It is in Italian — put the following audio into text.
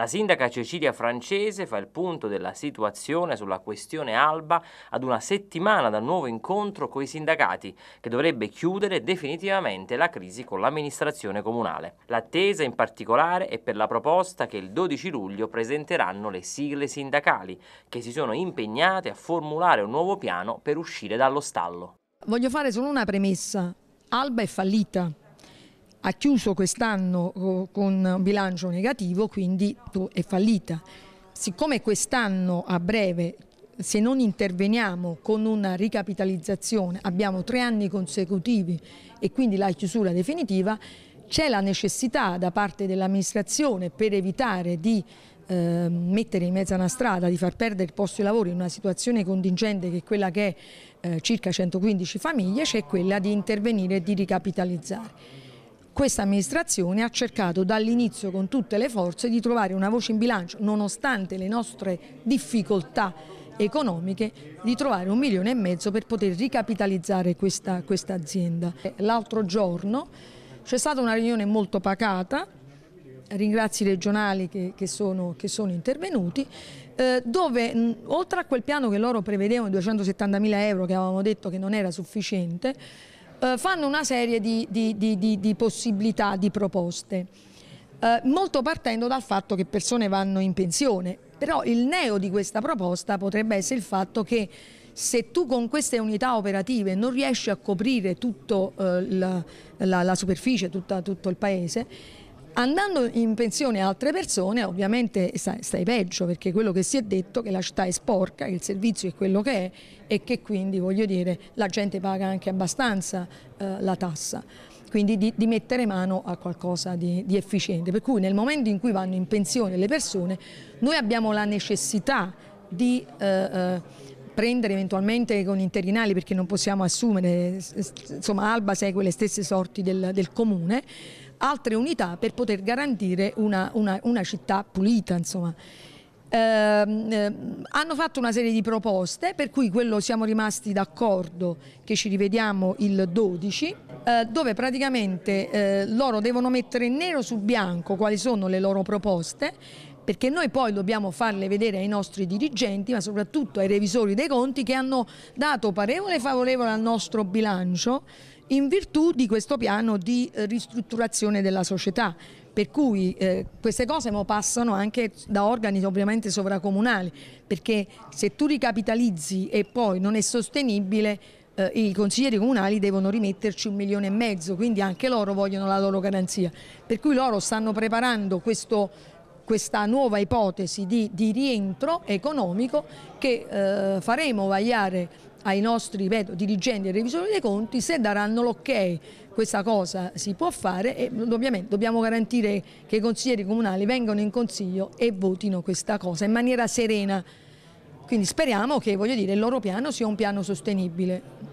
La sindaca Cecilia Francese fa il punto della situazione sulla questione Alba ad una settimana dal nuovo incontro con i sindacati che dovrebbe chiudere definitivamente la crisi con l'amministrazione comunale. L'attesa in particolare è per la proposta che il 12 luglio presenteranno le sigle sindacali che si sono impegnate a formulare un nuovo piano per uscire dallo stallo. Voglio fare solo una premessa. Alba è fallita ha chiuso quest'anno con un bilancio negativo, quindi è fallita. Siccome quest'anno a breve se non interveniamo con una ricapitalizzazione, abbiamo tre anni consecutivi e quindi la chiusura definitiva, c'è la necessità da parte dell'amministrazione per evitare di eh, mettere in mezzo a una strada, di far perdere il posto di lavoro in una situazione contingente che è quella che è eh, circa 115 famiglie, c'è quella di intervenire e di ricapitalizzare questa amministrazione ha cercato dall'inizio con tutte le forze di trovare una voce in bilancio, nonostante le nostre difficoltà economiche, di trovare un milione e mezzo per poter ricapitalizzare questa, questa azienda. L'altro giorno c'è stata una riunione molto pacata, ringrazio i regionali che, che, sono, che sono, intervenuti, eh, dove oltre a quel piano che loro prevedevano, 270 mila euro che avevamo detto che non era sufficiente, eh, fanno una serie di, di, di, di possibilità, di proposte, eh, molto partendo dal fatto che persone vanno in pensione, però il neo di questa proposta potrebbe essere il fatto che se tu con queste unità operative non riesci a coprire tutta eh, la, la, la, superficie, tutta, tutto il paese, Andando in pensione altre persone ovviamente stai, peggio perché quello che si è detto è che la città è sporca, che il servizio è quello che è e che quindi voglio dire la gente paga anche abbastanza eh, la tassa quindi di, di, mettere mano a qualcosa di, di, efficiente. Per cui nel momento in cui vanno in pensione le persone, noi abbiamo la necessità di eh, eh, prendere eventualmente con interinali perché non possiamo assumere, insomma Alba segue le stesse sorti del, del comune, altre unità per poter garantire una, una, una città pulita. Insomma. Eh, eh, hanno fatto una serie di proposte per cui quello siamo rimasti d'accordo che ci rivediamo il 12 eh, dove praticamente eh, loro devono mettere nero su bianco quali sono le loro proposte perché noi poi dobbiamo farle vedere ai nostri dirigenti ma soprattutto ai revisori dei conti che hanno dato parevole e favorevole al nostro bilancio in virtù di questo piano di eh, ristrutturazione della società. Per cui eh, queste cose passano anche da organi ovviamente sovracomunali, perché se tu ricapitalizzi e poi non è sostenibile, eh, i consiglieri comunali devono rimetterci un milione e mezzo, quindi anche loro vogliono la loro garanzia. Per cui loro stanno preparando questo, questa nuova ipotesi di, di rientro economico che eh, faremo vagliare ai nostri ripeto, dirigenti e revisori dei conti se daranno l'ok questa cosa si può fare e ovviamente dobbiamo garantire che i consiglieri comunali vengano in consiglio e votino questa cosa in maniera serena. Quindi speriamo che dire, il loro piano sia un piano sostenibile.